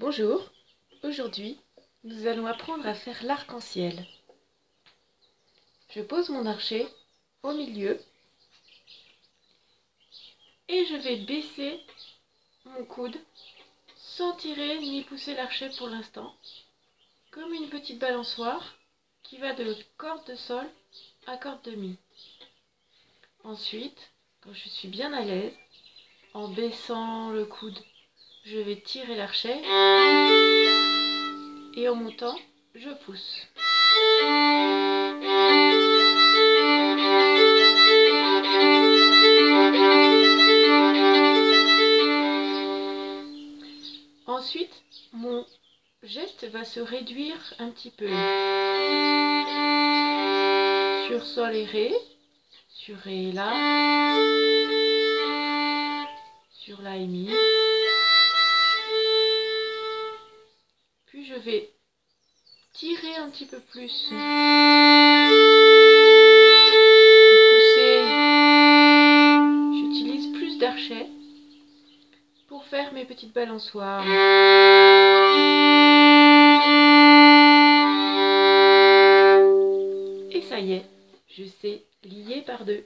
Bonjour, aujourd'hui nous allons apprendre à faire l'arc-en-ciel. Je pose mon archer au milieu et je vais baisser mon coude sans tirer ni pousser l'archer pour l'instant, comme une petite balançoire qui va de corde de sol à corde de mi. Ensuite, quand je suis bien à l'aise, en baissant le coude je vais tirer l'archet et en montant, je pousse. Ensuite, mon geste va se réduire un petit peu. Sur sol et ré, sur ré et la, sur la et mi. Vais tirer un petit peu plus. Pousser. J'utilise plus d'archet pour faire mes petites balançoires. Et ça y est, je sais lier par deux.